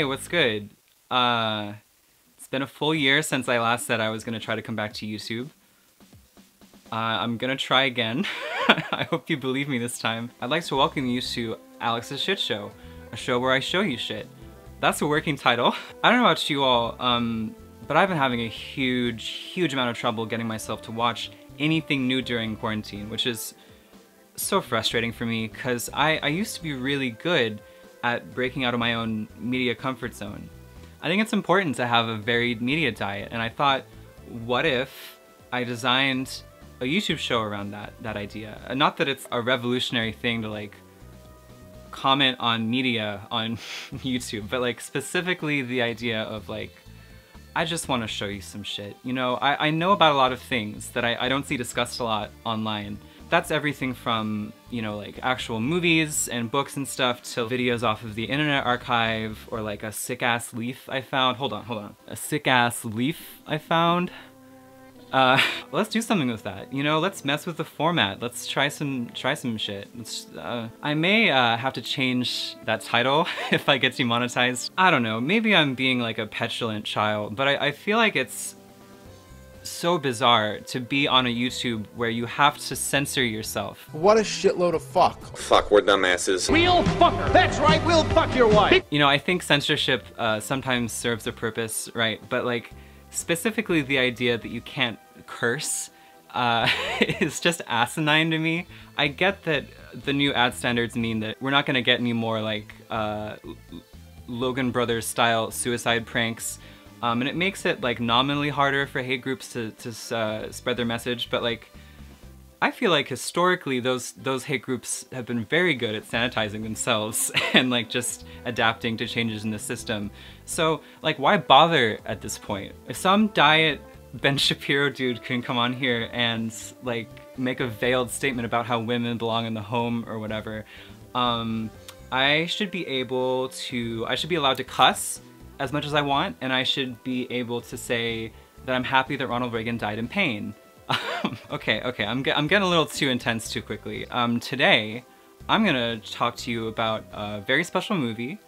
Hey, what's good? Uh, it's been a full year since I last said I was gonna try to come back to YouTube. Uh, I'm gonna try again. I hope you believe me this time. I'd like to welcome you to Alex's Shit Show, a show where I show you shit. That's a working title. I don't know about you all, um, but I've been having a huge, huge amount of trouble getting myself to watch anything new during quarantine, which is so frustrating for me because I, I used to be really good at breaking out of my own media comfort zone. I think it's important to have a varied media diet, and I thought, what if I designed a YouTube show around that that idea? And not that it's a revolutionary thing to like comment on media on YouTube, but like specifically the idea of like, I just want to show you some shit. You know, I, I know about a lot of things that I, I don't see discussed a lot online, that's everything from, you know, like actual movies and books and stuff to videos off of the Internet Archive or like a sick ass leaf I found. Hold on, hold on. A sick ass leaf I found. Uh, let's do something with that. You know, let's mess with the format. Let's try some try some shit. Uh, I may uh, have to change that title if I get demonetized. I don't know. Maybe I'm being like a petulant child, but I, I feel like it's so bizarre to be on a YouTube where you have to censor yourself. What a shitload of fuck. Fuck, we're dumbasses. Real fucker. That's right, we'll fuck your wife. You know, I think censorship uh, sometimes serves a purpose, right? But like, specifically the idea that you can't curse uh, is just asinine to me. I get that the new ad standards mean that we're not gonna get any more like uh, Logan Brothers style suicide pranks um, and it makes it like nominally harder for hate groups to, to uh, spread their message, but like I feel like historically those those hate groups have been very good at sanitizing themselves and like just adapting to changes in the system. So like why bother at this point? If some diet Ben Shapiro dude can come on here and like make a veiled statement about how women belong in the home or whatever, um, I should be able to, I should be allowed to cuss as much as I want, and I should be able to say that I'm happy that Ronald Reagan died in pain. okay, okay, I'm, I'm getting a little too intense too quickly. Um, today, I'm gonna talk to you about a very special movie,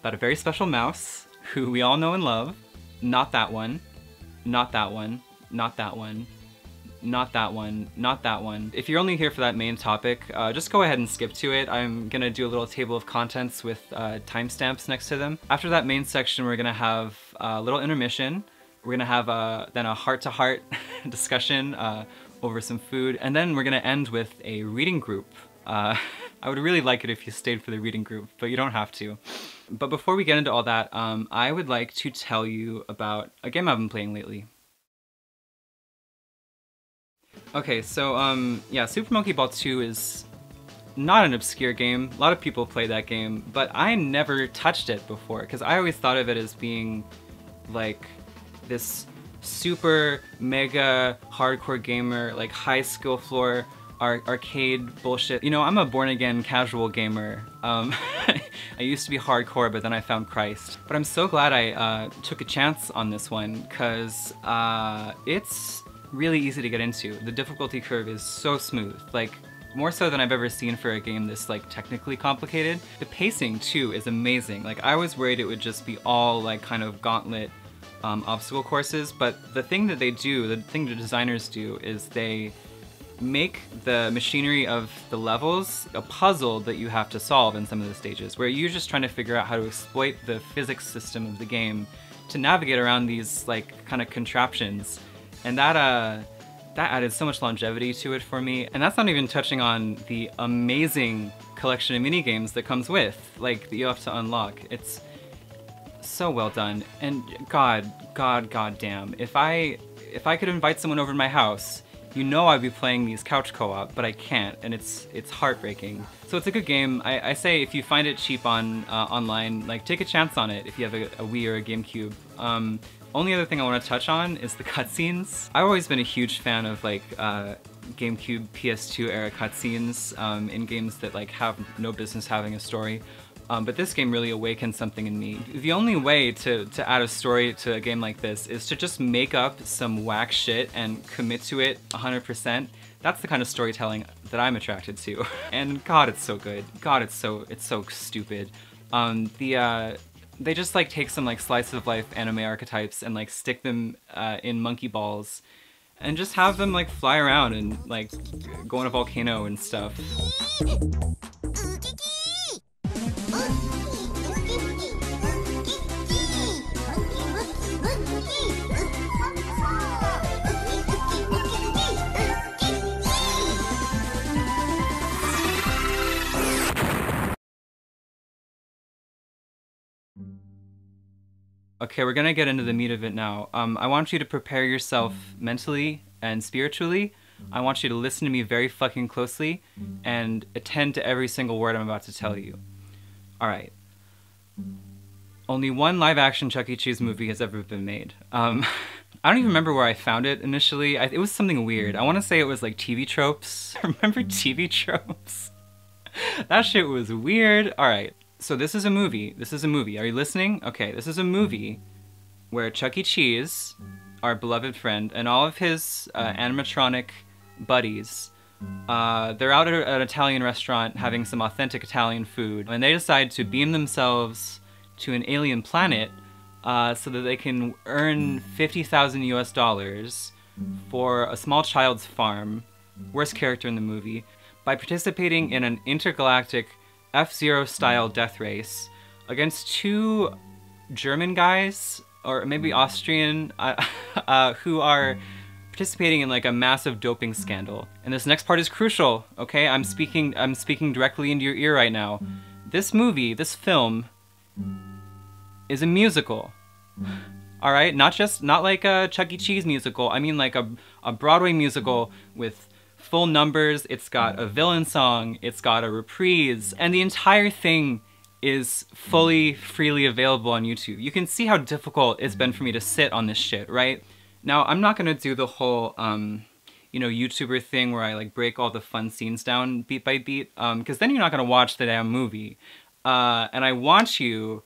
about a very special mouse, who we all know and love. Not that one, not that one, not that one, not that one, not that one. If you're only here for that main topic, uh, just go ahead and skip to it. I'm gonna do a little table of contents with uh, timestamps next to them. After that main section, we're gonna have a little intermission. We're gonna have a, then a heart-to-heart -heart discussion uh, over some food, and then we're gonna end with a reading group. Uh, I would really like it if you stayed for the reading group, but you don't have to. But before we get into all that, um, I would like to tell you about a game I've been playing lately. Okay, so um, yeah, Super Monkey Ball 2 is not an obscure game. A lot of people play that game, but I never touched it before because I always thought of it as being like this super mega hardcore gamer, like high skill floor ar arcade bullshit. You know, I'm a born again casual gamer. Um, I used to be hardcore, but then I found Christ. But I'm so glad I uh, took a chance on this one because uh, it's really easy to get into. The difficulty curve is so smooth, like more so than I've ever seen for a game this like technically complicated. The pacing too is amazing. Like I was worried it would just be all like kind of gauntlet um, obstacle courses, but the thing that they do, the thing the designers do is they make the machinery of the levels a puzzle that you have to solve in some of the stages, where you're just trying to figure out how to exploit the physics system of the game to navigate around these like kind of contraptions and that, uh, that added so much longevity to it for me. And that's not even touching on the amazing collection of mini games that comes with, like that you have to unlock. It's so well done. And God, God, God damn, if I if I could invite someone over to my house, you know I'd be playing these couch co-op, but I can't, and it's it's heartbreaking. So it's a good game. I, I say if you find it cheap on uh, online, like take a chance on it if you have a, a Wii or a GameCube. Um, only other thing I want to touch on is the cutscenes. I've always been a huge fan of like uh, GameCube, PS2 era cutscenes um, in games that like have no business having a story. Um, but this game really awakened something in me. The only way to, to add a story to a game like this is to just make up some whack shit and commit to it 100%. That's the kind of storytelling that I'm attracted to. and God, it's so good. God, it's so it's so stupid. Um, the uh, they just like take some like slice of life anime archetypes and like stick them uh, in monkey balls and just have them like fly around and like go on a volcano and stuff. Okay, we're gonna get into the meat of it now. Um, I want you to prepare yourself mentally and spiritually. I want you to listen to me very fucking closely and attend to every single word I'm about to tell you. Alright. Only one live action Chuck E. Cheese movie has ever been made. Um, I don't even remember where I found it initially. I, it was something weird. I want to say it was like TV tropes. remember TV tropes? that shit was weird. Alright so this is a movie. This is a movie. Are you listening? Okay, this is a movie where Chuck E. Cheese, our beloved friend, and all of his uh, animatronic buddies, uh, they're out at an Italian restaurant having some authentic Italian food, and they decide to beam themselves to an alien planet uh, so that they can earn 50,000 US dollars for a small child's farm, worst character in the movie, by participating in an intergalactic F-Zero style death race against two German guys, or maybe Austrian, uh, uh, who are participating in like a massive doping scandal. And this next part is crucial, okay? I'm speaking I'm speaking directly into your ear right now. This movie, this film is a musical. All right, not just not like a Chuck E. Cheese musical. I mean like a a Broadway musical with full numbers, it's got a villain song, it's got a reprise, and the entire thing is fully freely available on YouTube. You can see how difficult it's been for me to sit on this shit, right? Now, I'm not gonna do the whole, um, you know, YouTuber thing where I like break all the fun scenes down beat by beat, because um, then you're not gonna watch the damn movie. Uh, and I want you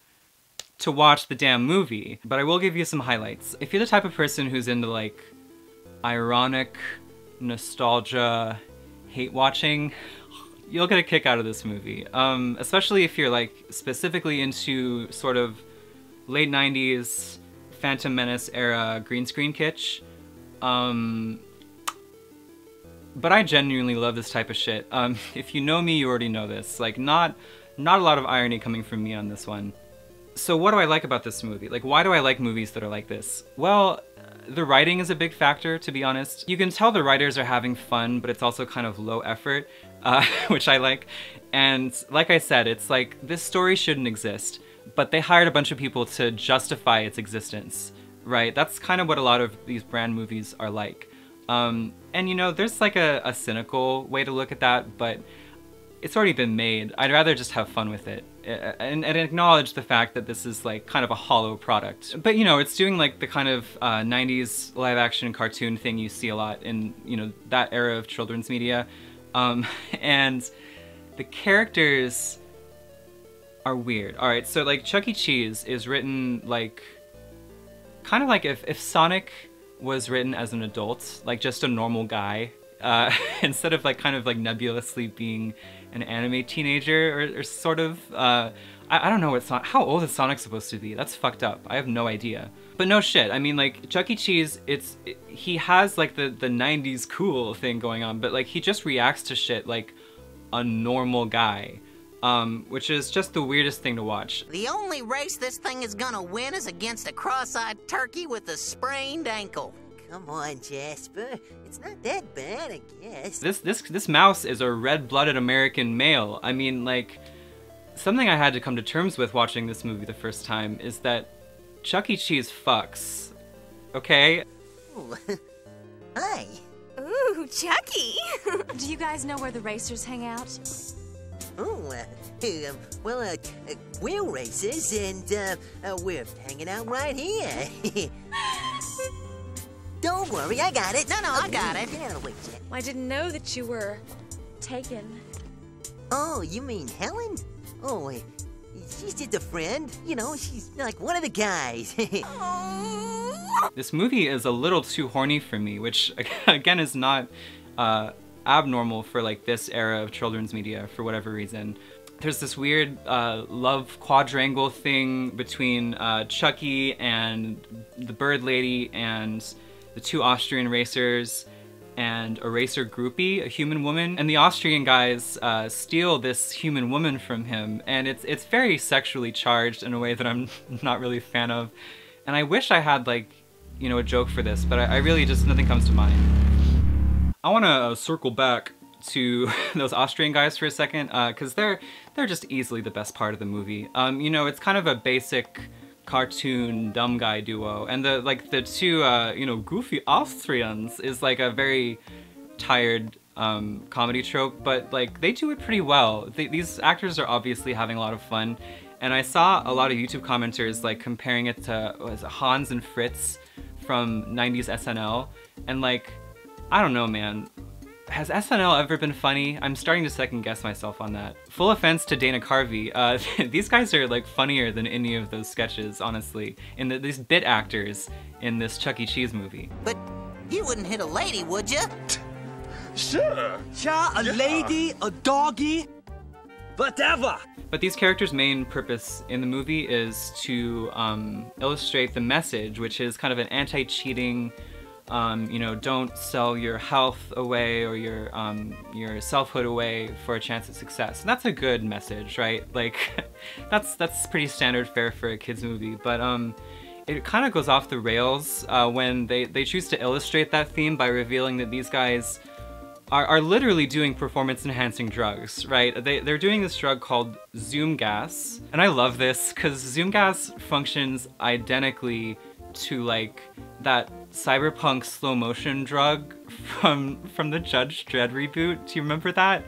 to watch the damn movie, but I will give you some highlights. If you're the type of person who's into like ironic nostalgia, hate watching, you'll get a kick out of this movie. Um, especially if you're like specifically into sort of late 90s Phantom Menace era green screen kitsch. Um, but I genuinely love this type of shit. Um, if you know me, you already know this. Like, not, not a lot of irony coming from me on this one. So what do I like about this movie? Like, why do I like movies that are like this? Well, the writing is a big factor, to be honest. You can tell the writers are having fun, but it's also kind of low effort, uh, which I like. And like I said, it's like, this story shouldn't exist, but they hired a bunch of people to justify its existence, right? That's kind of what a lot of these brand movies are like. Um, and you know, there's like a, a cynical way to look at that, but it's already been made. I'd rather just have fun with it and, and, acknowledge the fact that this is like kind of a hollow product. But you know, it's doing like the kind of uh, 90s live action cartoon thing you see a lot in, you know, that era of children's media. Um, and the characters are weird. All right, so like Chuck E. Cheese is written like, kind of like if, if Sonic was written as an adult, like just a normal guy, uh, instead of like kind of like nebulously being an anime teenager or, or sort of. Uh, I, I, don't know what Son how old is Sonic supposed to be? That's fucked up. I have no idea. But no shit. I mean, like Chuck E. Cheese, it's it, he has like the the '90s cool thing going on, but like he just reacts to shit like a normal guy. Um, which is just the weirdest thing to watch. The only race this thing is gonna win is against a cross-eyed turkey with a sprained ankle. Come on, Jasper. It's not that bad, I guess. This this this mouse is a red-blooded American male. I mean, like something I had to come to terms with watching this movie the first time is that Chuck E. Cheese fucks. Okay? Ooh. Hi. Ooh, Chucky! Do you guys know where the racers hang out? Oh, uh, um, well, uh, uh, we're racers, and uh, uh, we're hanging out right here. Don't worry, I got it. No, no, I got it. Get away, Jet. I didn't know that you were taken. Oh, you mean Helen? Oh, she's just a friend. You know, she's like one of the guys. this movie is a little too horny for me, which again is not uh, abnormal for like this era of children's media for whatever reason. there's this weird uh, love quadrangle thing between uh, Chucky and the Bird Lady and the two Austrian racers and a racer groupie, a human woman, and the Austrian guys uh, steal this human woman from him, and it's it's very sexually charged in a way that I'm not really a fan of, and I wish I had like, you know, a joke for this, but I, I really just nothing comes to mind. I want to uh, circle back to those Austrian guys for a second, because uh, they're they're just easily the best part of the movie. Um, you know, it's kind of a basic cartoon dumb guy duo, and the like the two uh, you know goofy Austrians is like a very tired um, comedy trope, but like they do it pretty well. They, these actors are obviously having a lot of fun, and I saw a lot of YouTube commenters like comparing it to was it, Hans and Fritz from 90s SNL, and like I don't know, man has SNL ever been funny? I'm starting to second guess myself on that. Full offense to Dana Carvey, uh, these guys are like funnier than any of those sketches, honestly. In the, these bit actors in this Chuck E. Cheese movie. But you wouldn't hit a lady, would you? Sure. Yeah, a yeah. lady, a doggy, whatever. But these characters' main purpose in the movie is to um, illustrate the message, which is kind of an anti-cheating, um, you know, don't sell your health away or your um, your selfhood away for a chance at success. And that's a good message, right? Like, that's that's pretty standard fare for a kids movie. But um, it kind of goes off the rails uh, when they they choose to illustrate that theme by revealing that these guys are, are literally doing performance enhancing drugs, right? They, they're doing this drug called Zoom gas. And I love this because Zoom gas functions identically to like that cyberpunk slow motion drug from from the Judge Dredd reboot. Do you remember that?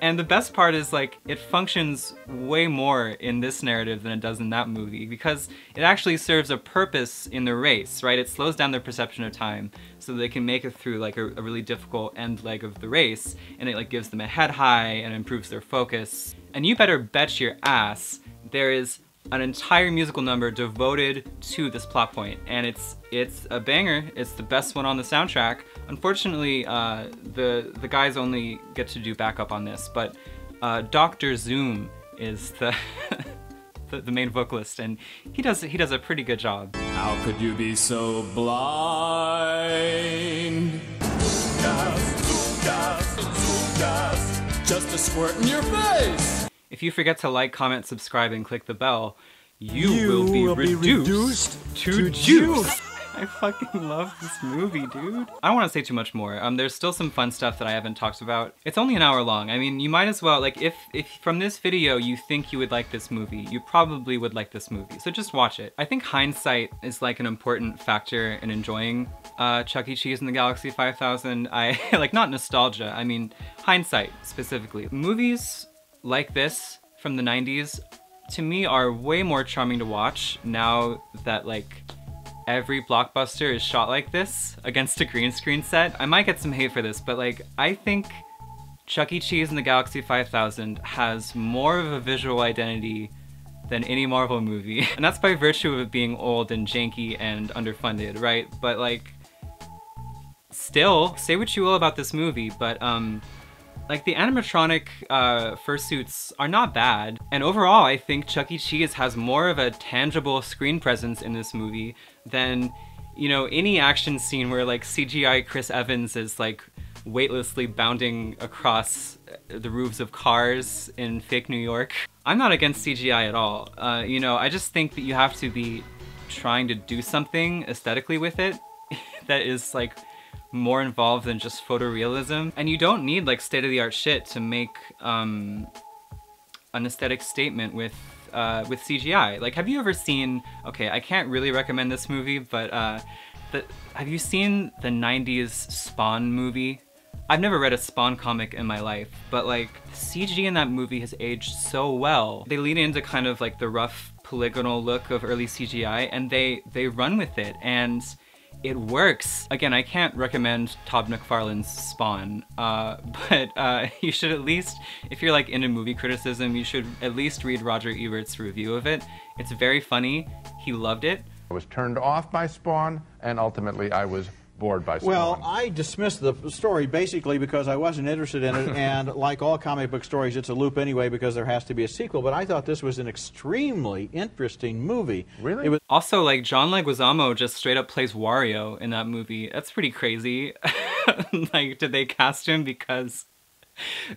And the best part is like it functions way more in this narrative than it does in that movie because it actually serves a purpose in the race, right? It slows down their perception of time so they can make it through like a, a really difficult end leg of the race and it like gives them a head high and improves their focus. And you better bet your ass there is an entire musical number devoted to this plot point, and it's it's a banger. It's the best one on the soundtrack. Unfortunately, uh, the the guys only get to do backup on this, but uh, Doctor Zoom is the, the, the main vocalist, and he does he does a pretty good job. How could you be so blind? just a squirt in your face. If you forget to like, comment, subscribe, and click the bell, you, you will, be, will reduced be, reduced to, to juice. juice. I fucking love this movie, dude. I don't want to say too much more. Um, there's still some fun stuff that I haven't talked about. It's only an hour long. I mean, you might as well, like, if, if from this video you think you would like this movie, you probably would like this movie. So just watch it. I think hindsight is like an important factor in enjoying uh, Chuck E. Cheese in the Galaxy 5000. I, like, not nostalgia, I mean hindsight specifically. Movies like this from the 90s to me are way more charming to watch now that like every blockbuster is shot like this against a green screen set. I might get some hate for this, but like I think Chuck E. Cheese in the Galaxy 5000 has more of a visual identity than any Marvel movie. And that's by virtue of it being old and janky and underfunded, right? But like, still, say what you will about this movie, but um, like the animatronic uh, fursuits are not bad, and overall I think Chuck E. Cheese has more of a tangible screen presence in this movie than, you know, any action scene where like CGI Chris Evans is like weightlessly bounding across the roofs of cars in fake New York. I'm not against CGI at all. Uh, you know, I just think that you have to be trying to do something aesthetically with it that is like more involved than just photorealism. And you don't need like state-of-the-art shit to make um, an aesthetic statement with uh, with CGI. Like, have you ever seen, okay, I can't really recommend this movie, but uh, the, have you seen the 90s Spawn movie? I've never read a Spawn comic in my life, but like, CG in that movie has aged so well. They lean into kind of like the rough polygonal look of early CGI and they, they run with it. And it works. Again, I can't recommend Todd McFarlane's Spawn, uh, but uh, you should at least, if you're like into movie criticism, you should at least read Roger Ebert's review of it. It's very funny. He loved it. I was turned off by Spawn, and ultimately I was bored by Well, I dismissed the story basically because I wasn't interested in it, and like all comic book stories, it's a loop anyway because there has to be a sequel. But I thought this was an extremely interesting movie. Really? It was Also, like John Leguizamo just straight up plays Wario in that movie. That's pretty crazy. like, did they cast him because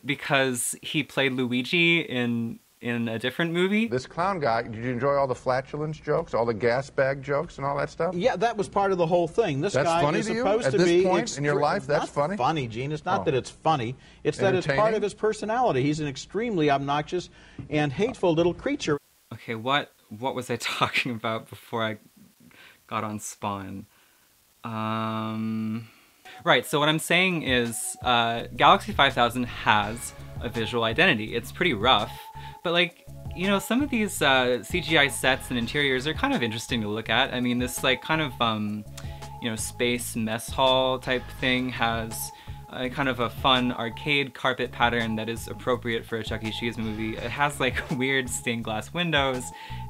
because he played Luigi in in a different movie? This clown guy, did you enjoy all the flatulence jokes, all the gas bag jokes, and all that stuff? Yeah, that was part of the whole thing. This That's guy funny is to you? supposed At to this be point in your life, that's not funny? Funny, Gene. It's not Oh. that it's funny. It's that it's part of his personality. He's an extremely obnoxious and hateful little creature. Okay, what what was I talking about before I got on Spawn? Um, right. So what I'm saying is, uh, Galaxy 5000 has a visual identity. It's pretty rough, but like you know, some of these uh, CGI sets and interiors are kind of interesting to look at. I mean, this like kind of um, you know space mess hall type thing has a kind of a fun arcade carpet pattern that is appropriate for a Chuck E. Cheese movie. It has like weird stained glass windows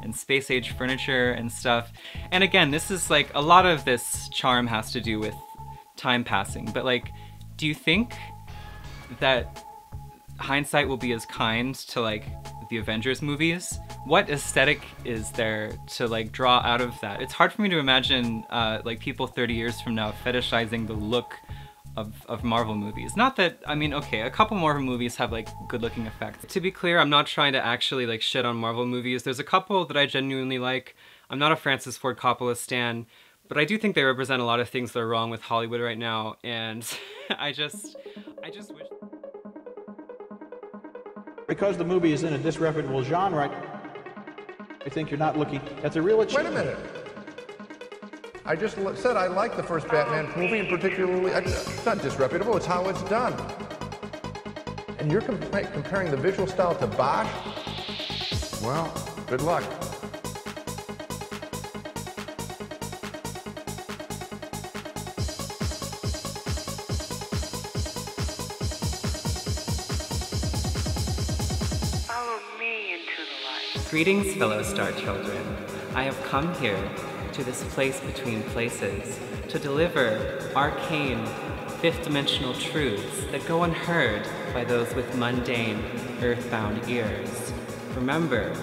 and space age furniture and stuff. And again, this is like a lot of this charm has to do with time passing. But like, do you think that hindsight will be as kind to like the Avengers movies? What aesthetic is there to like draw out of that? It's hard for me to imagine uh, like people 30 years from now fetishizing the look of, of Marvel movies. Not that, I mean, okay, a couple Marvel movies have like good looking effects. To be clear, I'm not trying to actually like shit on Marvel movies. There's a couple that I genuinely like. I'm not a Francis Ford Coppola stan, but I do think they represent a lot of things that are wrong with Hollywood right now. And I just, I just wish. Because the movie is in a disreputable genre, I think you're not looking at the real achievement. Wait a minute. I just l- said I like the first Batman movie, and particularly, I- it's not disreputable, it's how it's done. And you're compa- comparing the visual style to Bosch? Well, good luck. Greetings, fellow star children. I have come here to this place between places to deliver arcane, fifth dimensional truths that go unheard by those with mundane, earthbound ears. Remember,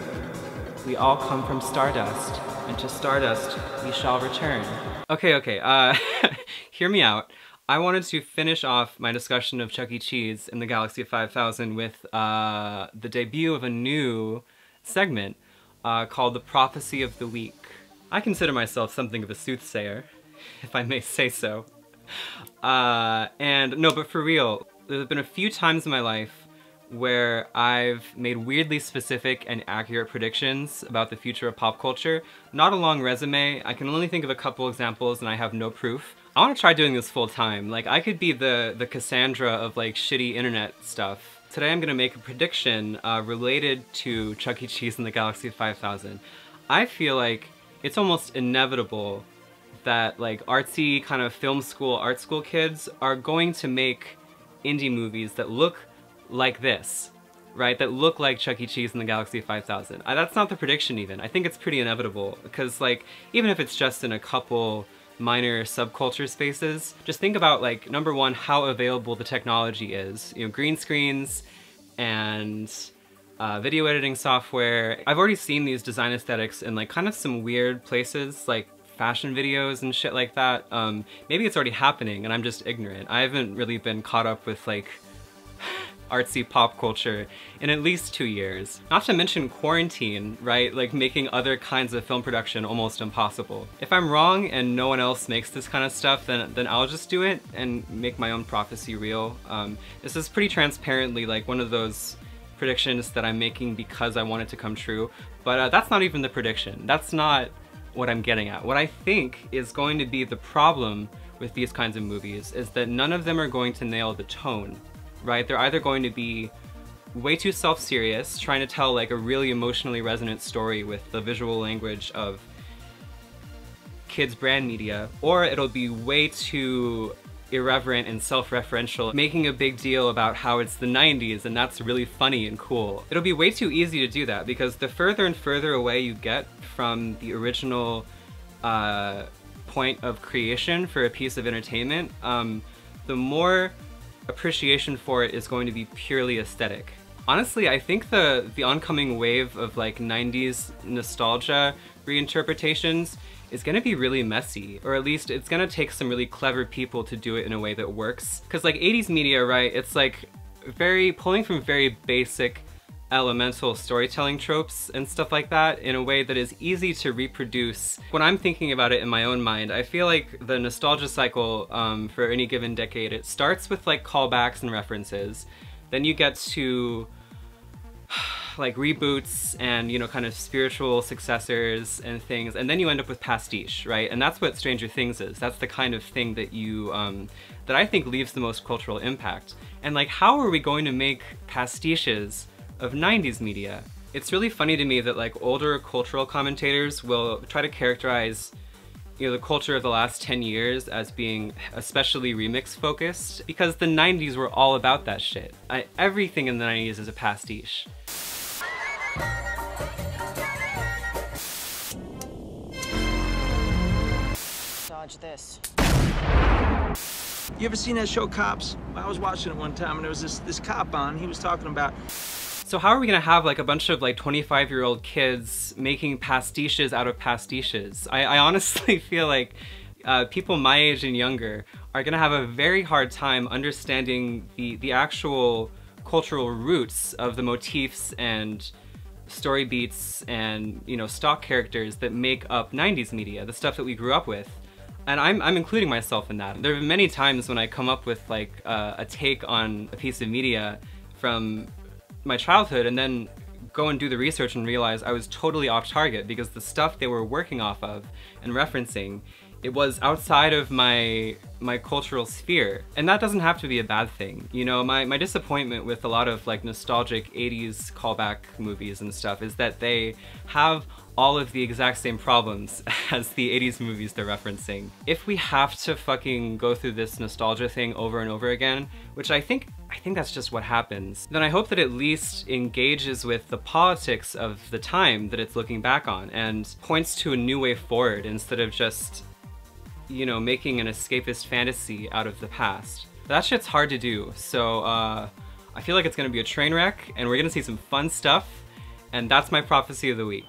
we all come from stardust, and to stardust we shall return. Okay, okay, uh, hear me out. I wanted to finish off my discussion of Chuck E. Cheese in the Galaxy 5000 with uh, the debut of a new segment uh, called The Prophecy of the Week. I consider myself something of a soothsayer, if I may say so. Uh, and no, but for real, there have been a few times in my life where I've made weirdly specific and accurate predictions about the future of pop culture. Not a long resume, I can only think of a couple examples and I have no proof. I want to try doing this full time. Like, I could be the, the Cassandra of like shitty internet stuff. Today I'm gonna make a prediction uh, related to Chuck E. Cheese and the Galaxy 5000. I feel like it's almost inevitable that like artsy kind of film school, art school kids are going to make indie movies that look like this, right? That look like Chuck E. Cheese and the Galaxy 5000. Uh, that's not the prediction even. I think it's pretty inevitable because like even if it's just in a couple minor subculture spaces, just think about like number one, how available the technology is. You know, green screens and uh, video editing software. I've already seen these design aesthetics in like kind of some weird places, like fashion videos and shit like that. Um, maybe it's already happening and I'm just ignorant. I haven't really been caught up with like artsy pop culture in at least two years. Not to mention quarantine, right? Like making other kinds of film production almost impossible. If I'm wrong and no one else makes this kind of stuff, then, then I'll just do it and make my own prophecy real. Um, this is pretty transparently like one of those predictions that I'm making because I want it to come true. But uh, that's not even the prediction. That's not what I'm getting at. What I think is going to be the problem with these kinds of movies is that none of them are going to nail the tone, right? They're either going to be way too self-serious, trying to tell like a really emotionally resonant story with the visual language of kids brand media, or it'll be way too irreverent and self-referential, making a big deal about how it's the 90s and that's really funny and cool. It'll be way too easy to do that because the further and further away you get from the original uh, point of creation for a piece of entertainment, um, the more appreciation for it is going to be purely aesthetic. Honestly, I think the the oncoming wave of like 90s nostalgia reinterpretations is gonna be really messy, or at least it's gonna take some really clever people to do it in a way that works. Cause like 80s media, right, it's like very, pulling from very basic elemental storytelling tropes and stuff like that in a way that is easy to reproduce. When I'm thinking about it in my own mind, I feel like the nostalgia cycle um, for any given decade, it starts with like callbacks and references. Then you get to like reboots and you know kind of spiritual successors and things and then you end up with pastiche right and that's what stranger things is that's the kind of thing that you um, that i think leaves the most cultural impact and like how are we going to make pastiches of 90s media it's really funny to me that like older cultural commentators will try to characterize you know, the culture of the last 10 years as being especially remix focused because the 90s were all about that shit. I, everything in the 90s is a pastiche. Dodge this. You ever seen that show Cops? I was watching it one time and there was this, this cop on, he was talking about so how are we gonna have like a bunch of like 25 year old kids making pastiches out of pastiches? I, I honestly feel like uh, people my age and younger are gonna have a very hard time understanding the, the actual cultural roots of the motifs and story beats and you know stock characters that make up 90s media, the stuff that we grew up with. And I'm, I'm including myself in that. There have been many times when I come up with like uh, a take on a piece of media from my childhood and then go and do the research and realize I was totally off target because the stuff they were working off of and referencing it was outside of my my cultural sphere and that doesn't have to be a bad thing you know my, my disappointment with a lot of like nostalgic 80s callback movies and stuff is that they have all of the exact same problems as the 80s movies they're referencing. If we have to fucking go through this nostalgia thing over and over again, which I think I think that's just what happens, then I hope that at least engages with the politics of the time that it's looking back on and points to a new way forward instead of just, you know, making an escapist fantasy out of the past. That shit's hard to do, so uh, I feel like it's gonna be a train wreck and we're gonna see some fun stuff, and that's my prophecy of the week.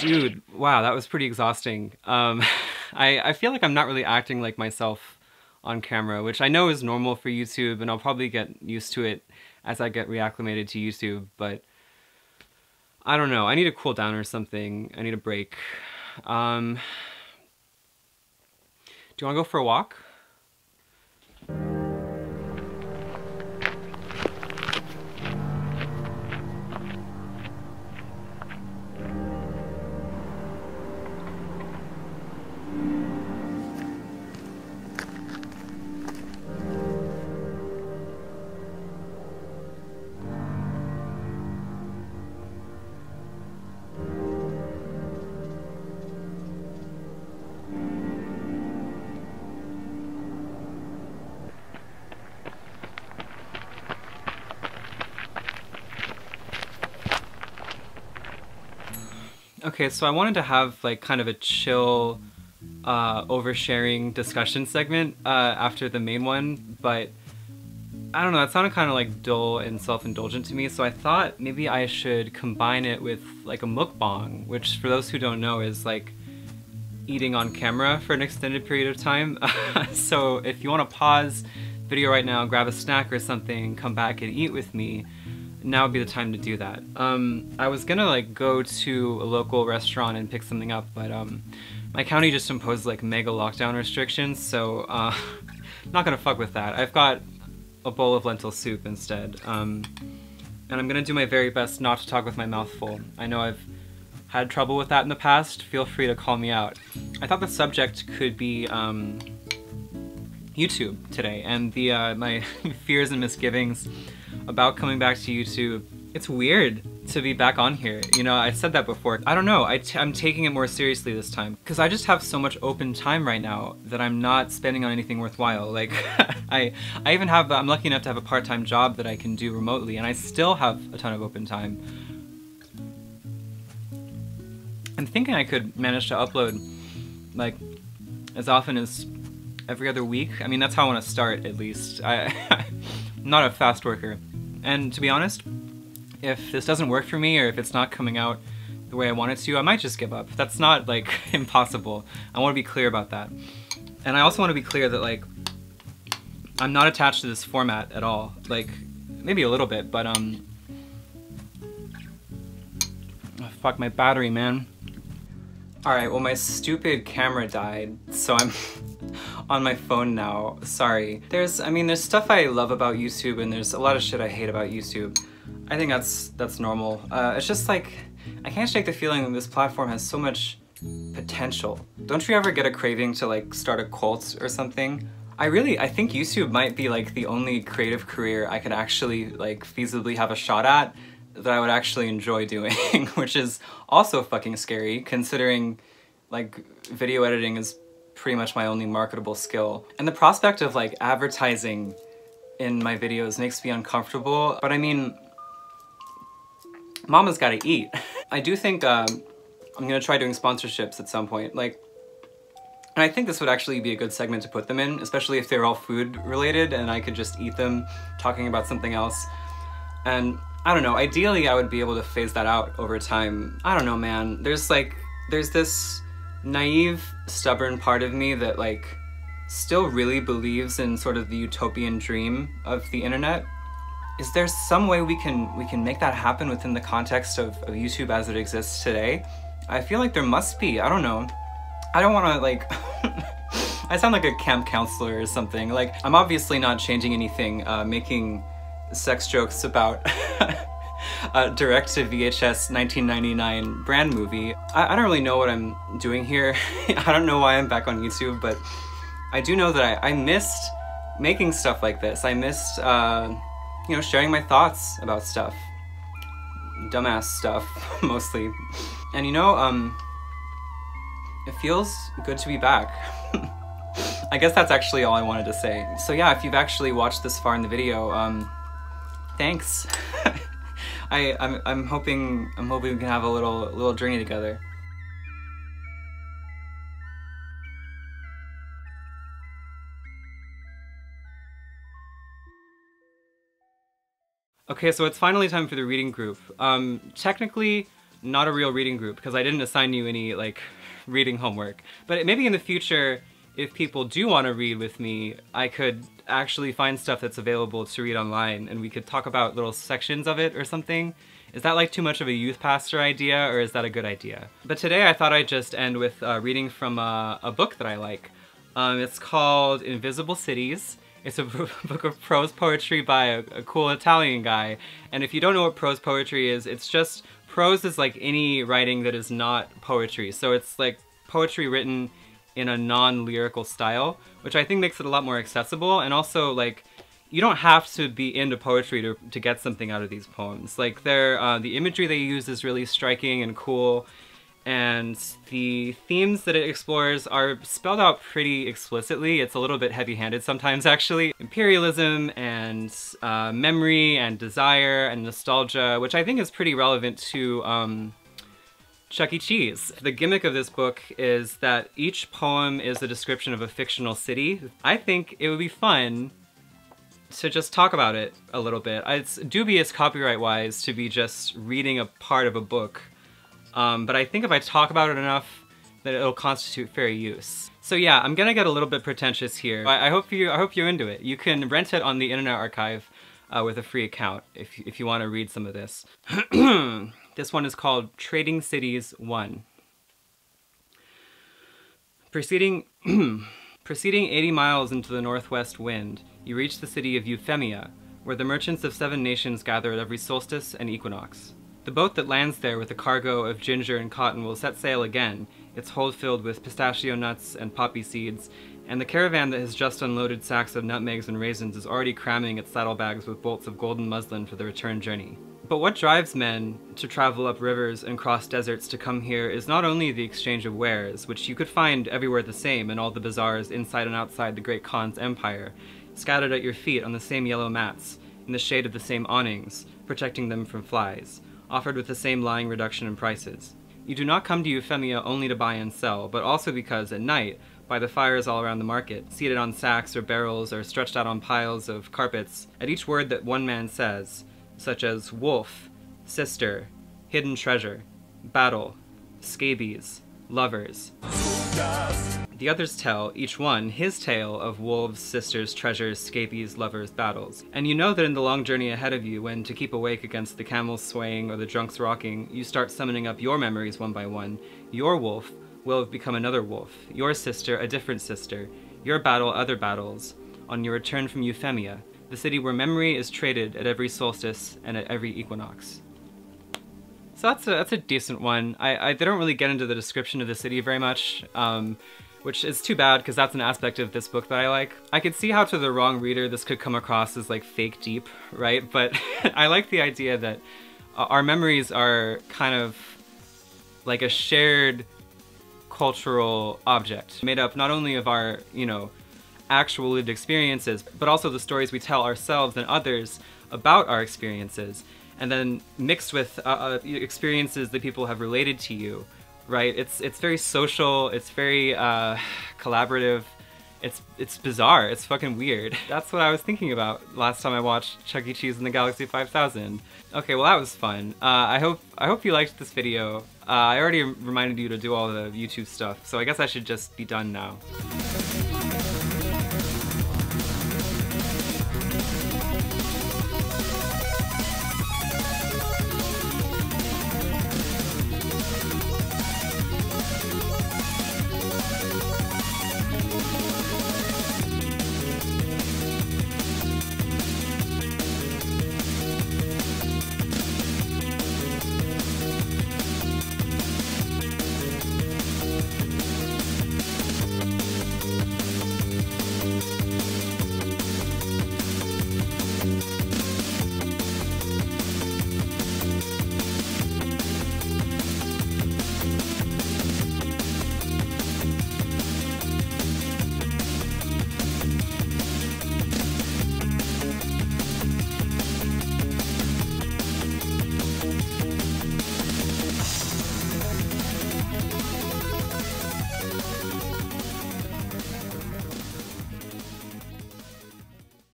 Dude, wow, that was pretty exhausting. Um, I, I feel like I'm not really acting like myself on camera, which I know is normal for YouTube, and I'll probably get used to it as I get reacclimated to YouTube, but I don't know. I need to cool down or something. I need a break. Um, do you want to go for a walk? Okay, so I wanted to have like kind of a chill, uh, oversharing discussion segment uh, after the main one, but I don't know, that sounded kind of like dull and self-indulgent to me, so I thought maybe I should combine it with like a mukbang, which for those who don't know is like eating on camera for an extended period of time. so if you want to pause video right now, grab a snack or something, come back and eat with me, now would be the time to do that. Um, I was gonna like go to a local restaurant and pick something up, but um, my county just imposed like mega lockdown restrictions, so uh, not gonna fuck with that. I've got a bowl of lentil soup instead, um, and I'm gonna do my very best not to talk with my mouth full. I know I've had trouble with that in the past. Feel free to call me out. I thought the subject could be um, YouTube today, and the uh, my fears and misgivings about coming back to YouTube. It's weird to be back on here. You know, I said that before. I don't know, i t I'm taking it more seriously this time because I just have so much open time right now that I'm not spending on anything worthwhile. Like, I, I even have, I'm lucky enough to have a part-time job that I can do remotely and I still have a ton of open time. I'm thinking I could manage to upload like as often as every other week. I mean, that's how I want to start at least. I, I'm not a fast worker. And to be honest, if this doesn't work for me or if it's not coming out the way I want it to, I might just give up. That's not like impossible. I want to be clear about that. And I also want to be clear that like I'm not attached to this format at all. Like maybe a little bit, but um oh, fuck my battery, man. Alright, well my stupid camera died, so I'm on my phone now. Sorry. There's, I mean, there's stuff I love about YouTube and there's a lot of shit I hate about YouTube. I think that's that's normal. Uh, it's just like, I can't shake the feeling that this platform has so much potential. Don't you ever get a craving to like start a cult or something? I really, I think YouTube might be like the only creative career I could actually like feasibly have a shot at that I would actually enjoy doing, which is also fucking scary considering like video editing is pretty much my only marketable skill. And the prospect of like advertising in my videos makes me uncomfortable, but I mean, mama's gotta eat. I do think um, I'm gonna try doing sponsorships at some point. Like, and I think this would actually be a good segment to put them in, especially if they're all food related and I could just eat them talking about something else. And I don't know, ideally I would be able to phase that out over time. I don't know, man. There's like, there's this naive, stubborn part of me that like still really believes in sort of the utopian dream of the internet. Is there some way we can we can make that happen within the context of, of YouTube as it exists today? I feel like there must be. I don't know. I don't want to like. I sound like a camp counselor or something. Like I'm obviously not changing anything, uh, making sex jokes about a direct to VHS 1999 brand movie. I, I, don't really know what I'm doing here. I don't know why I'm back on YouTube, but I do know that I, I missed making stuff like this. I missed, uh, you know, sharing my thoughts about stuff. Dumbass stuff, mostly. And you know, um, it feels good to be back. I guess that's actually all I wanted to say. So yeah, if you've actually watched this far in the video, um, thanks. I, I'm, I'm hoping I'm hoping we can have a little little journey together. Okay, so it's finally time for the reading group. Um, technically, not a real reading group because I didn't assign you any like reading homework. But maybe in the future, if people do want to read with me, I could actually find stuff that's available to read online and we could talk about little sections of it or something. Is that like too much of a youth pastor idea or is that a good idea? But today I thought I'd just end with uh, reading from a, a, book that I like. Um, it's called Invisible Cities. It's a book of prose poetry by a, a cool Italian guy. And if you don't know what prose poetry is, it's just, prose is like any writing that is not poetry. So it's like poetry written in a non-lyrical style, which I think makes it a lot more accessible and also like you don't have to be into poetry to, to get something out of these poems. Like they're, uh, the imagery they use is really striking and cool and the themes that it explores are spelled out pretty explicitly. It's a little bit heavy-handed sometimes actually. Imperialism and uh, memory and desire and nostalgia, which I think is pretty relevant to um, Chuck E. Cheese. The gimmick of this book is that each poem is a description of a fictional city. I think it would be fun to just talk about it a little bit. It's dubious copyright-wise to be just reading a part of a book, um, but I think if I talk about it enough, that it'll constitute fair use. So yeah, I'm gonna get a little bit pretentious here. I, I hope you I hope you're into it. You can rent it on the Internet Archive uh, with a free account if if you want to read some of this. This one is called Trading Cities 1. Proceeding, proceeding 80 miles into the northwest wind, you reach the city of Euphemia, where the merchants of seven nations gather at every solstice and equinox. The boat that lands there with a cargo of ginger and cotton will set sail again, its hold filled with pistachio nuts and poppy seeds, and the caravan that has just unloaded sacks of nutmegs and raisins is already cramming its saddlebags with bolts of golden muslin for the return journey. But what drives men to travel up rivers and cross deserts to come here is not only the exchange of wares, which you could find everywhere the same in all the bazaars inside and outside the great Khan's empire, scattered at your feet on the same yellow mats, in the shade of the same awnings, protecting them from flies, offered with the same lying reduction in prices. You do not come to Euphemia only to buy and sell, but also because, at night, by the fires all around the market, seated on sacks or barrels or stretched out on piles of carpets, at each word that one man says, such as wolf, sister, hidden treasure, battle, scabies, lovers. The others tell, each one, his tale of wolves, sisters, treasures, scabies, lovers, battles. And you know that in the long journey ahead of you, when to keep awake against the camels swaying or the drunks rocking, you start summoning up your memories one by one, your wolf will have become another wolf, your sister a different sister, your battle other battles, on your return from Euphemia, the city where memory is traded at every solstice and at every equinox. So that's a, that's a decent one. I, I they don't really get into the description of the city very much. Um, which is too bad because that's an aspect of this book that I like. I could see how to the wrong reader this could come across as like fake deep, right? But I like the idea that our memories are kind of like a shared cultural object made up not only of our, you know, actual lived experiences, but also the stories we tell ourselves and others about our experiences, and then mixed with uh, uh, experiences that people have related to you right? It's it's very social. It's very uh, collaborative. It's it's bizarre. It's fucking weird. That's what I was thinking about last time I watched Chuck E. Cheese in the Galaxy 5000. Okay, well that was fun. Uh, I hope I hope you liked this video. Uh, I already reminded you to do all the YouTube stuff, so I guess I should just be done now.